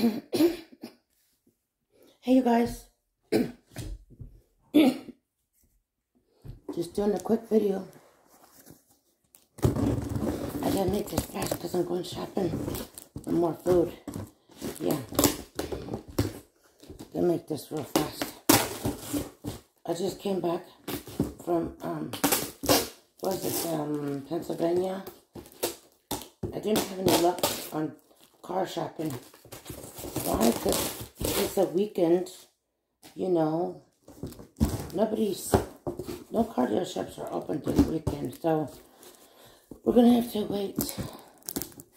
hey, you guys. Just doing a quick video. I gotta make this fast because I'm going shopping for more food. Yeah. Gonna make this real fast. I just came back from, um, was it, um, Pennsylvania? I didn't have any luck on car shopping. It's a weekend, you know. Nobody's, no car dealerships are open this weekend, so we're gonna have to wait.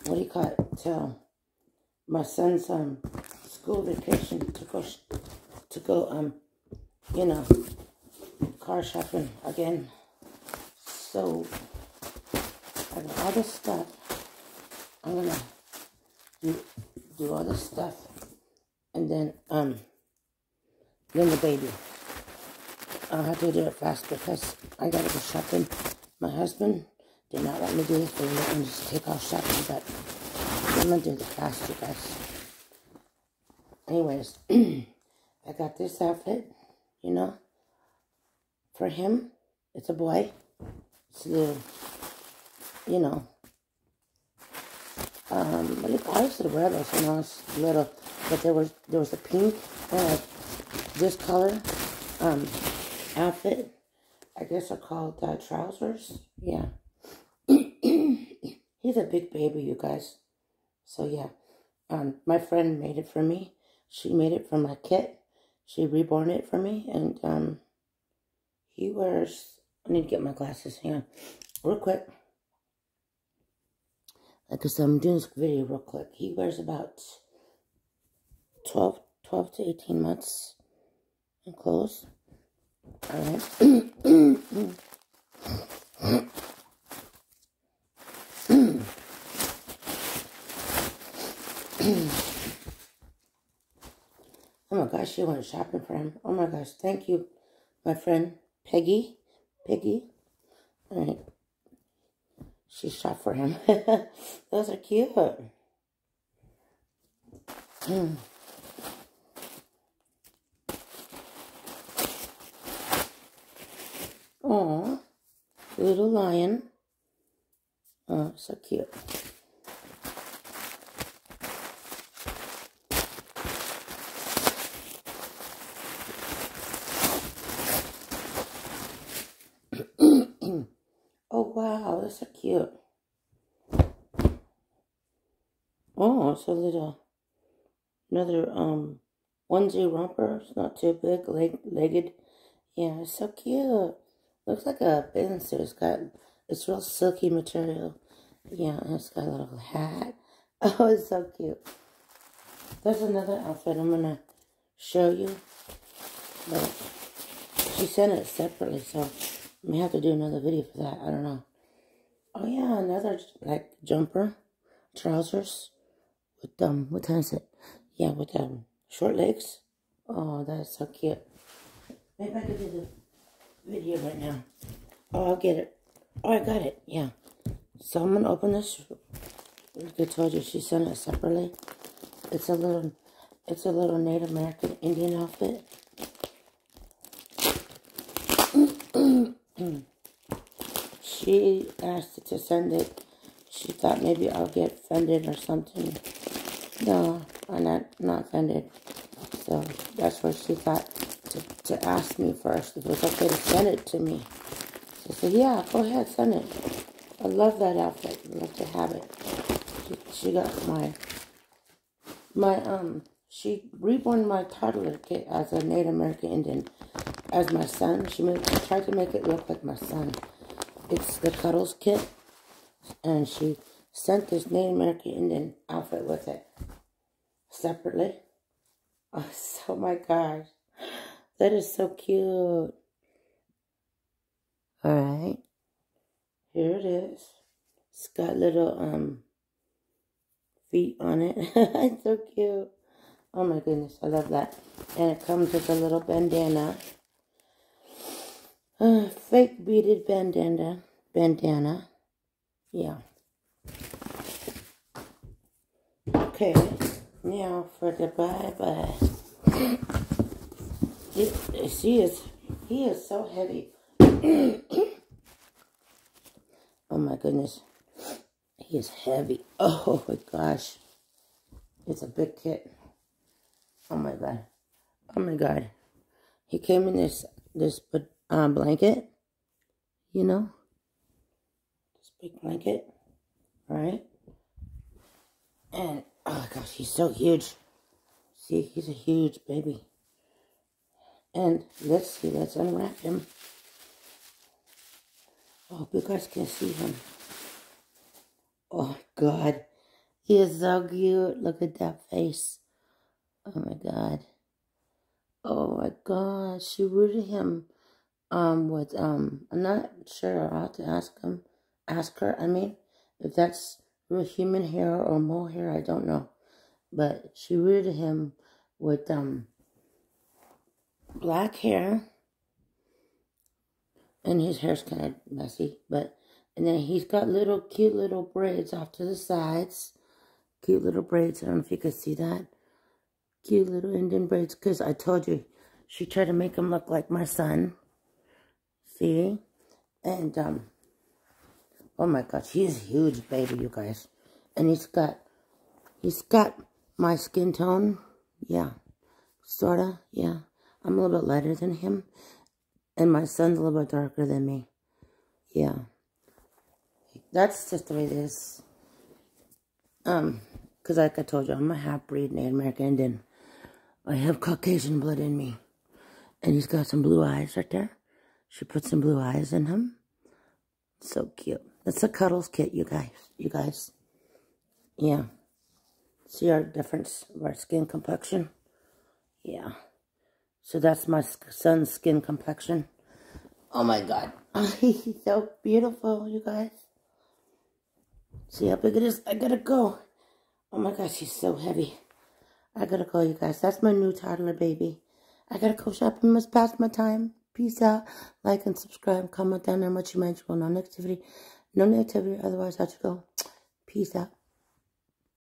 What do you call it? Till my son's um school vacation to go to go um you know car shopping again. So I got all this stuff. I'm gonna do do all this stuff and then um then the baby. I'll have to do it fast because I gotta go shopping. My husband did not want me to do this, but he let me just take off shopping, but I'm gonna do it fast, you guys. Anyways, I got this outfit, you know, for him. It's a boy. It's the, you know, um, it? I used to wear those when I was little, but there was there was a pink and this color um, outfit. I guess are called uh, trousers. Yeah. He's a big baby, you guys. So yeah, um, my friend made it for me. She made it for my kit. She reborn it for me, and um, he wears. I need to get my glasses. Hang on, real quick. Like I said, I'm doing this video real quick. He wears about 12, 12 to 18 months and clothes. All right. oh my gosh, she went shopping for him. Oh my gosh, thank you, my friend Peggy. Peggy. All right. She shot for him. Those are cute. Aw, little lion. Oh, so cute. oh, wow, that's so cute. Oh, it's a little, another, um, onesie romper. It's not too big, leg, legged. Yeah, it's so cute. Looks like a business suit. It's got, it's real silky material. Yeah, it's got a little hat. Oh, it's so cute. There's another outfit I'm going to show you. But she sent it separately, so I may have to do another video for that. I don't know. Oh, yeah, another, like, jumper, trousers with, um, what time is it? Yeah, with, um, short legs. Oh, that's so cute. Maybe I could do the video right now. Oh, I'll get it. Oh, I got it. Yeah. So I'm going to open this. Like I told you, she sent it separately. It's a little, it's a little Native American Indian outfit. she asked to send it. She thought maybe I'll get offended or something. No, I'm not, not offended. So that's what she thought to, to ask me first if it was okay to send it to me. So I said, yeah, go ahead, send it. I love that outfit. I love to have it. She, she got my, my, um, she reborn my toddler kit as a Native American Indian as my son. She made, tried to make it look like my son. It's the Cuddles kit. And she sent this Native American Indian outfit with it separately. Oh, oh my gosh. That is so cute. Alright. Here it is. It's got little um feet on it. it's so cute. Oh my goodness, I love that. And it comes with a little bandana. Uh, fake beaded bandana. Bandana. Yeah. Okay. Now for the bye-bye. She is, he is so heavy. oh my goodness. He is heavy. Oh my gosh. It's a big kit. Oh my god. Oh my god. He came in this this um, blanket. You know? This big blanket. Right? And oh my gosh, he's so huge. See, he's a huge baby. And let's see, let's unwrap him. I hope you guys can see him. Oh my God. He is so cute. Look at that face. Oh my God. Oh my God. She rooted him um with um I'm not sure I'll have to ask him ask her, I mean, if that's real human hair or mohair, I don't know. But she rooted him with um black hair. And his hair's kind of messy, but and then he's got little cute little braids off to the sides. Cute little braids. I don't know if you can see that. Cute little Indian braids. Because I told you, she tried to make him look like my son. See? And, um, oh my gosh, he's a huge baby, you guys. And he's got, he's got my skin tone. Yeah. Sorta, yeah. I'm a little bit lighter than him. And my son's a little bit darker than me. Yeah. That's just the way it is. Um, because like I told you, I'm a half-breed Native American Indian. I have Caucasian blood in me. And he's got some blue eyes right there. She put some blue eyes in him. So cute. That's a Cuddles kit, you guys. You guys. Yeah. See our difference of our skin complexion? Yeah. So that's my son's skin complexion. Oh my god. He's so beautiful, you guys. See how big it is? I gotta go. Oh my gosh, he's so heavy. I gotta go, you guys. That's my new toddler baby. I gotta go shopping. Must pass my time. Peace out. Like and subscribe. Comment down there much you might want. No negativity. No negativity. Otherwise, I have to go. Peace out.